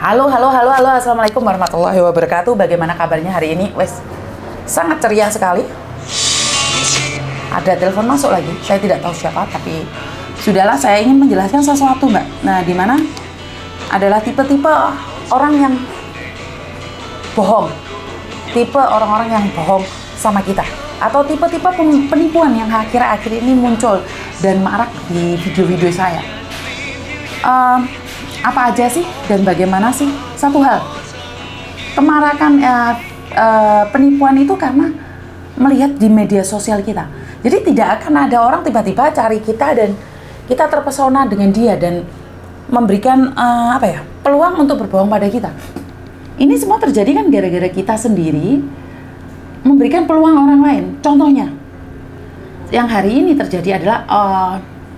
Halo, halo, halo, halo. Assalamualaikum warahmatullahi wabarakatuh. Bagaimana kabarnya hari ini? Wes, sangat ceria sekali. Ada telepon masuk lagi. Saya tidak tahu siapa, tapi sudahlah. Saya ingin menjelaskan sesuatu, Mbak. Nah, di mana adalah tipe-tipe orang yang bohong. Tipe orang-orang yang bohong sama kita. Atau tipe-tipe penipuan yang akhir-akhir ini muncul dan marak di video-video saya. Um, apa aja sih dan bagaimana sih? Satu hal, kemarakan uh, uh, penipuan itu karena melihat di media sosial kita. Jadi tidak akan ada orang tiba-tiba cari kita dan kita terpesona dengan dia dan memberikan uh, apa ya peluang untuk berbohong pada kita. Ini semua terjadi kan gara-gara kita sendiri memberikan peluang orang lain. Contohnya, yang hari ini terjadi adalah uh,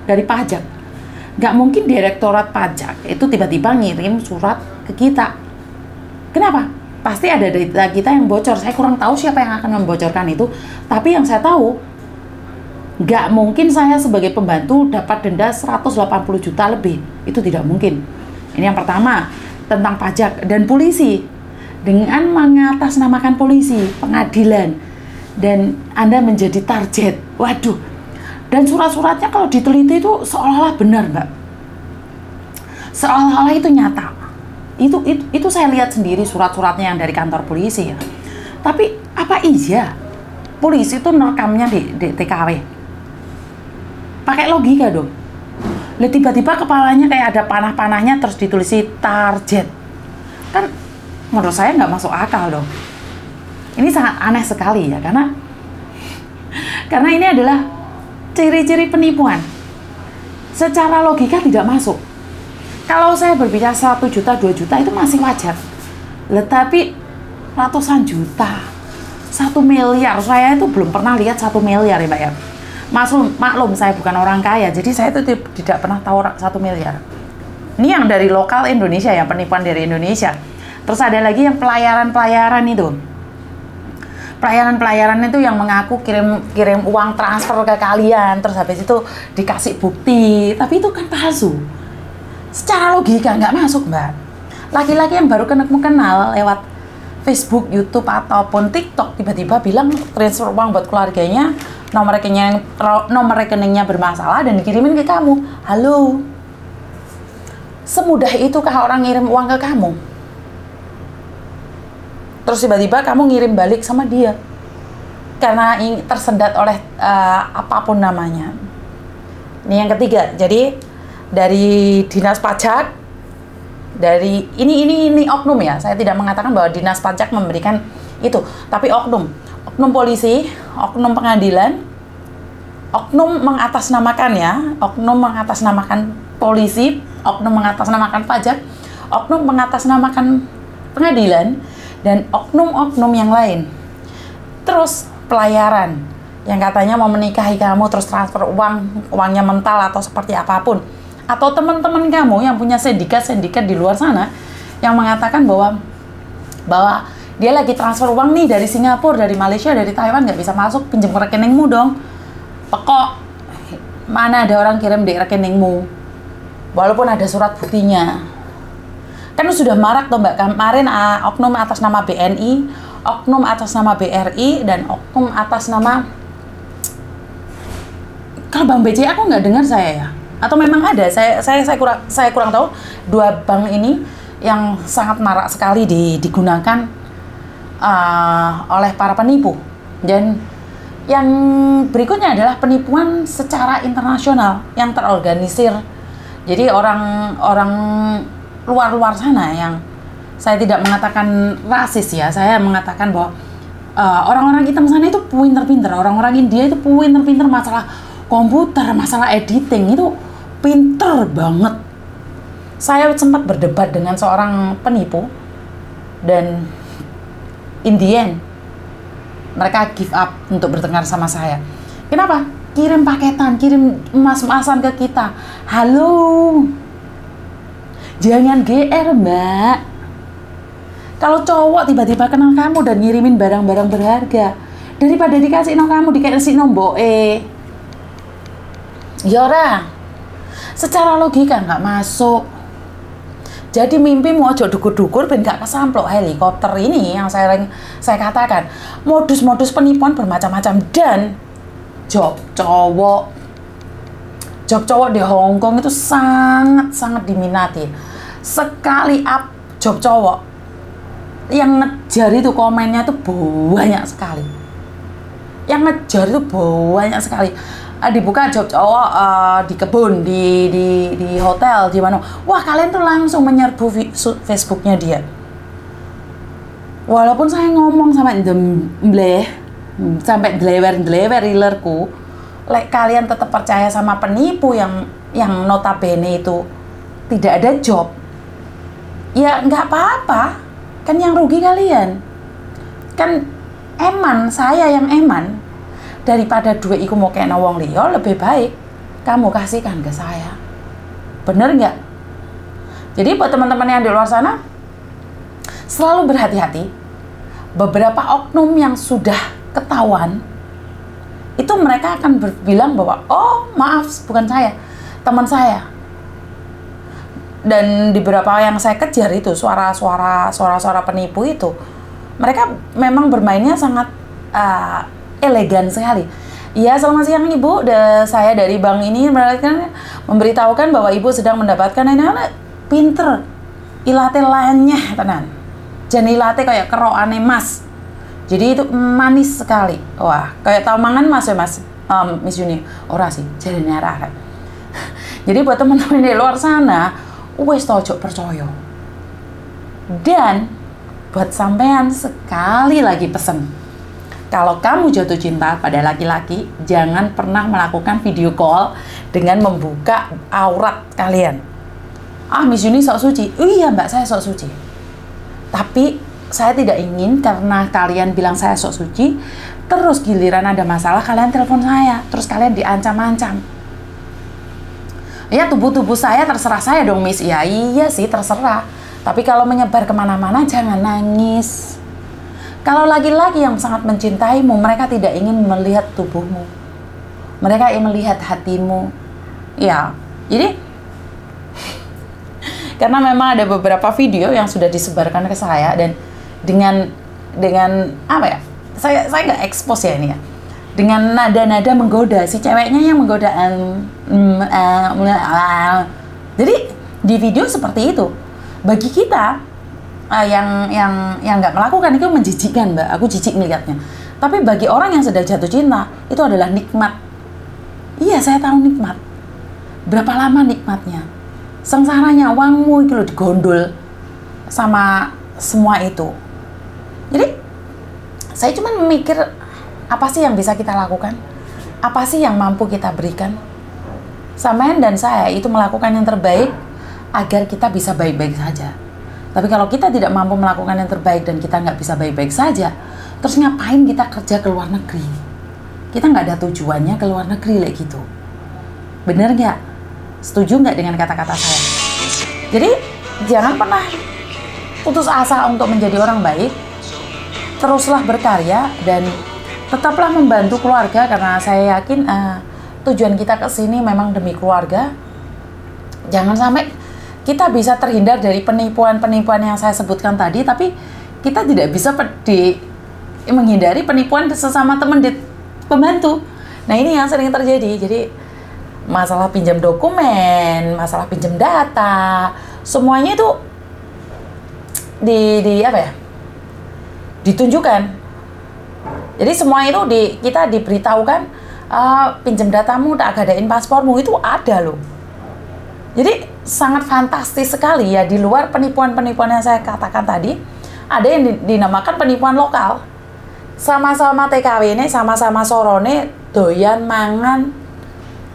dari pajak nggak mungkin direktorat pajak itu tiba-tiba ngirim surat ke kita. Kenapa? Pasti ada data kita yang bocor. Saya kurang tahu siapa yang akan membocorkan itu. Tapi yang saya tahu, nggak mungkin saya sebagai pembantu dapat denda 180 juta lebih. Itu tidak mungkin. Ini yang pertama, tentang pajak dan polisi. Dengan mengatasnamakan polisi, pengadilan, dan Anda menjadi target. Waduh, dan surat-suratnya kalau diteliti itu seolah-olah benar, Mbak. Seolah-olah itu nyata. Itu, itu itu saya lihat sendiri surat-suratnya yang dari kantor polisi ya. Tapi apa iya polisi itu nerekamnya di, di TKW? Pakai logika dong. Tiba-tiba kepalanya kayak ada panah-panahnya terus ditulisi target. Kan menurut saya nggak masuk akal dong. Ini sangat aneh sekali ya karena karena ini adalah ciri-ciri penipuan. Secara logika tidak masuk. Kalau saya berbicara 1 juta, 2 juta itu masih wajar. Tetapi ratusan juta, satu miliar, saya itu belum pernah lihat satu miliar ya Mbak ya. Maklum, maklum saya bukan orang kaya, jadi saya itu tidak pernah tahu satu miliar. Ini yang dari lokal Indonesia, yang penipuan dari Indonesia. Terus ada lagi yang pelayaran-pelayaran itu pelayanan-pelayaran itu yang mengaku kirim kirim uang transfer ke kalian terus habis itu dikasih bukti. Tapi itu kan palsu. Secara logika nggak masuk mbak. Laki-laki yang baru kena kenal lewat Facebook, YouTube ataupun TikTok tiba-tiba bilang transfer uang buat keluarganya nomor rekeningnya nomor rekeningnya bermasalah dan dikirimin ke kamu. Halo? Semudah itu kah orang ngirim uang ke kamu terus tiba-tiba kamu ngirim balik sama dia karena tersendat oleh uh, apa pun namanya. Ini yang ketiga. Jadi dari dinas pajak dari ini ini ini oknum ya. Saya tidak mengatakan bahwa dinas pajak memberikan itu, tapi oknum. Oknum polisi, oknum pengadilan, oknum mengatasnamakan ya, oknum mengatasnamakan polisi, oknum mengatasnamakan pajak, oknum mengatasnamakan pengadilan dan oknum-oknum yang lain. Terus pelayaran yang katanya mau menikahi kamu terus transfer uang, uangnya mental atau seperti apa pun. Atau teman-teman kamu yang punya sindikat-sindikat di luar sana yang mengatakan bahwa bahwa dia lagi transfer uang nih dari Singapura, dari Malaysia, dari Taiwan nggak bisa masuk pinjam ke rekeningmu dong. Pekok mana ada orang kirim di rekeningmu walaupun ada surat buktinya kan sudah marak tuh mbak. Kemarin uh, oknum atas nama BNI oknum atas nama BRI dan oknum atas nama kalau Bank BCA aku nggak dengar saya ya? Atau memang ada? Saya saya saya kurang saya kurang tahu. Dua bank ini yang sangat marak sekali di, digunakan uh, oleh para penipu. Dan yang berikutnya adalah penipuan secara internasional yang terorganisir. Jadi orang orang luar-luar sana yang saya tidak mengatakan rasis ya, saya mengatakan bahwa uh, orang-orang hitam sana itu pinter-pinter, orang-orang India itu pinter-pinter masalah komputer, masalah editing itu pinter banget. Saya sempat berdebat dengan seorang penipu dan in the end mereka give up untuk bertengkar sama saya. Kenapa? Kirim paketan, kirim emas-emasan ke kita. Halo, Jangan GR, Mbak. Kalau cowok tiba-tiba kenal kamu dan ngirimin barang-barang berharga, daripada dikasih no kamu, dikasih no boe. Yora, secara logika nggak masuk. Jadi mimpimu ojo dukur-dukur ben gak kesamplok helikopter ini yang saya saya katakan. Modus-modus penipuan bermacam-macam dan job cowok job cowok di Hong Kong itu sangat-sangat diminati. Sekali up job cowok yang ngejar itu komennya itu banyak sekali. Yang ngejar itu banyak sekali. Uh, dibuka job cowok uh, di kebun di di di hotel di mana. Wah kalian tuh langsung menyerbu Facebooknya dia. Walaupun saya ngomong sama demble sampai delewer delewer ilerku like kalian tetap percaya sama penipu yang yang notabene itu tidak ada job ya nggak apa-apa. Kan yang rugi kalian. Kan eman saya yang eman. Daripada duit iku mau kayak nawong liyo lebih baik kamu kasihkan ke saya. Bener nggak? Jadi buat teman-teman yang di luar sana selalu berhati-hati. Beberapa oknum yang sudah ketahuan itu mereka akan berbilang bahwa oh maaf bukan saya teman saya dan di beberapa yang saya kejar itu suara-suara suara-suara penipu itu mereka memang bermainnya sangat uh, elegan sekali. Iya, selamat siang Ibu. De, saya dari bank ini kan memberitahukan bahwa Ibu sedang mendapatkan ini anak pinter. Ilate lainnya tenan. Jan ilate kayak keroane Mas. Jadi itu manis sekali. Wah, kayak tau mangan Mas ya Mas. Um, Miss Juni. Ora sih, jadi arek. Jadi buat teman-teman di luar sana, wes tojok percaya. Dan buat sampean sekali lagi pesen kalau kamu jatuh cinta pada laki-laki, jangan pernah melakukan video call dengan membuka aurat kalian. Ah, Miss Yuni sok suci. Oh, iya, Mbak, saya sok suci. Tapi saya tidak ingin karena kalian bilang saya sok suci, terus giliran ada masalah kalian telepon saya, terus kalian diancam-ancam. Ya tubuh-tubuh saya terserah saya dong Miss. Ya iya sih terserah. Tapi kalau menyebar ke mana-mana jangan nangis. Kalau laki-laki yang sangat mencintaimu, mereka tidak ingin melihat tubuhmu. Mereka ingin melihat hatimu. Ya, jadi karena memang ada beberapa video yang sudah disebarkan ke saya dan dengan dengan apa ya? Saya saya nggak expose ya ini ya. Dengan nada-nada menggoda si ceweknya yang menggoda. Um, uh, uh, jadi di video seperti itu. Bagi kita uh, yang yang yang nggak melakukan itu menjijikkan mbak. Aku jijik melihatnya tapi bagi orang yang sedang jatuh cinta itu adalah nikmat. Iya saya tahu nikmat. Berapa lama nikmatnya? Sengsaranya uangmu itu loh digondol sama semua itu. Jadi saya cuma memikir apa sih yang bisa kita lakukan apa sih yang mampu kita berikan Samen dan saya itu melakukan yang terbaik agar kita bisa baik-baik saja tapi kalau kita tidak mampu melakukan yang terbaik dan kita nggak bisa baik-baik saja, terus ngapain kita kerja ke luar negeri? Kita nggak ada tujuannya ke luar negeri kayak gitu. Bener nggak? Setuju nggak dengan kata-kata saya? Jadi jangan pernah putus asa untuk menjadi orang baik. Teruslah berkarya dan tetaplah membantu keluarga karena saya yakin uh, tujuan kita ke sini memang demi keluarga. Jangan sampai kita bisa terhindar dari penipuan-penipuan yang saya sebutkan tadi, tapi kita tidak bisa di menghindari penipuan sesama teman di pembantu. Nah ini yang sering terjadi. Jadi masalah pinjam dokumen, masalah pinjam data, semuanya itu di, di apa ya? Ditunjukkan. Jadi semua itu di kita diberitahukan uh, pinjam datamu, tak gadain paspormu. Itu ada loh. Jadi sangat fantastis sekali ya di luar penipuan-penipuan yang saya katakan tadi ada yang dinamakan penipuan lokal. Sama-sama TKW ini sama-sama sorone doyan mangan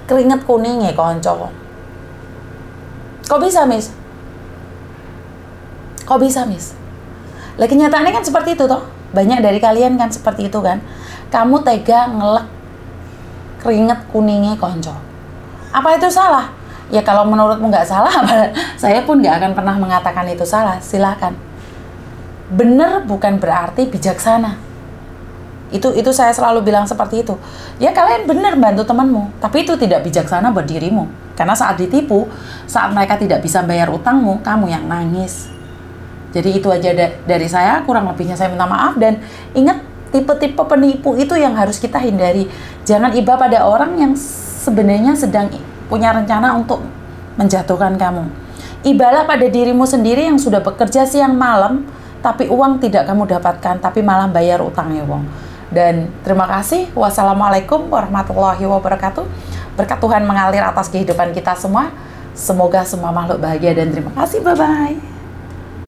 keringet kuning ya konco kok bisa mis kok bisa mis lagi nyatanya kan seperti itu toh banyak dari kalian kan seperti itu kan? Kamu tega ngelek keringet kuningnya konco. Apa itu salah? Ya kalau menurutmu nggak salah saya pun nggak akan pernah mengatakan itu salah. Silahkan. Benar bukan berarti bijaksana. Itu itu saya selalu bilang seperti itu. Ya kalian benar bantu temanmu tapi itu tidak bijaksana buat dirimu. Karena saat ditipu saat mereka tidak bisa bayar utangmu kamu yang nangis jadi itu aja da dari saya kurang lebihnya saya minta maaf dan ingat tipe-tipe penipu itu yang harus kita hindari jangan iba pada orang yang sebenarnya sedang punya rencana untuk menjatuhkan kamu ibalah pada dirimu sendiri yang sudah bekerja siang malam tapi uang tidak kamu dapatkan tapi malah bayar utangnya wong dan terima kasih. Wassalamualaikum warahmatullahi wabarakatuh. Berkat Tuhan mengalir atas kehidupan kita semua. Semoga semua makhluk bahagia dan terima kasih. Bye-bye.